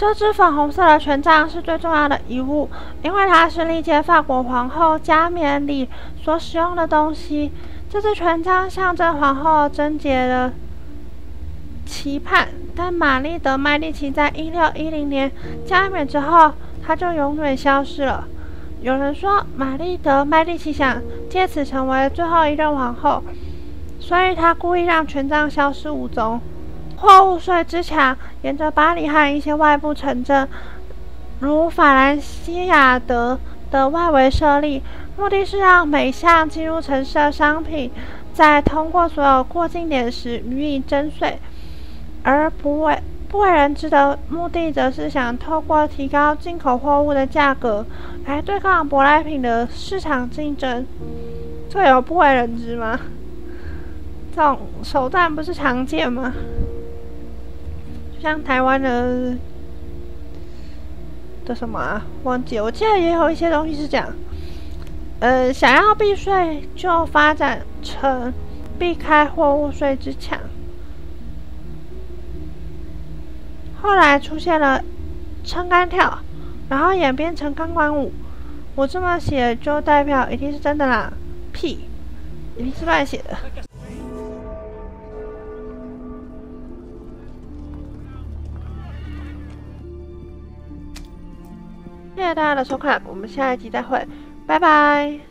这只粉红色的权杖是最重要的遗物，因为它是历届法国皇后加冕礼所使用的东西。这只权杖象征皇后贞洁的期盼，但玛丽德麦利奇在一六一零年加冕之后，它就永远消失了。有人说，玛丽德麦利奇想借此成为最后一任皇后，所以她故意让权杖消失无踪。货物税之墙沿着巴黎和一些外部城镇，如法兰西亚德的外围设立，目的是让每项进入城市的商品，在通过所有过境点时予以征税。而不为不为人知的目的，则是想透过提高进口货物的价格，来对抗舶来品的市场竞争。这有不为人知吗？这种手段不是常见吗？像台湾的的什么啊？忘记，我记得也有一些东西是这样，呃，想要避税就发展成避开货物税之墙。后来出现了撑杆跳，然后演变成钢管舞。我这么写就代表一定是真的啦？屁，一定是乱写的。谢谢大家的收看，我们下一集再会，拜拜。